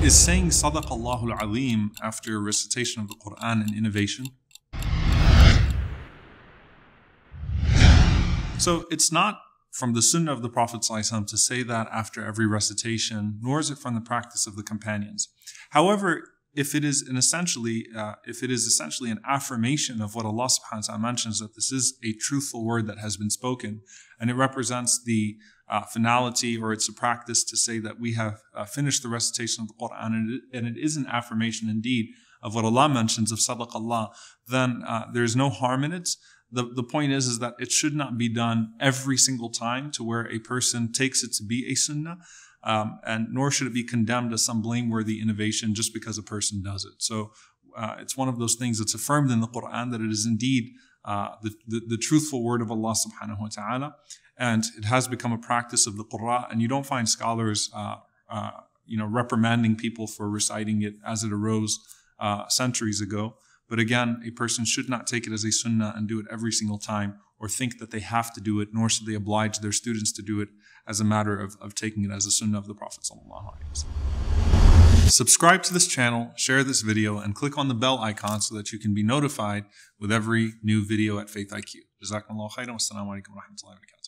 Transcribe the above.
Is saying Sadaqallahu al-Azeem after recitation of the Quran an innovation? So it's not from the Sunnah of the Prophet ﷺ to say that after every recitation, nor is it from the practice of the companions. However, if it is an essentially, uh, if it is essentially an affirmation of what Allah subhanahu wa ta'ala mentions that this is a truthful word that has been spoken, and it represents the uh, finality or it's a practice to say that we have uh, finished the recitation of the Quran and it, and it is an affirmation indeed of what Allah mentions of sadaq Allah, then uh, there's no harm in it. The, the point is, is that it should not be done every single time to where a person takes it to be a sunnah. Um, and nor should it be condemned as some blameworthy innovation just because a person does it. So uh, it's one of those things that's affirmed in the Quran that it is indeed uh, the, the, the, truthful word of Allah subhanahu wa ta'ala. And it has become a practice of the Qur'an, and you don't find scholars, uh, uh, you know, reprimanding people for reciting it as it arose uh, centuries ago. But again, a person should not take it as a sunnah and do it every single time or think that they have to do it, nor should they oblige their students to do it as a matter of, of taking it as a sunnah of the Prophet. Subscribe to this channel, share this video, and click on the bell icon so that you can be notified with every new video at Faith IQ. Jazakumullah khairan. Alaikum.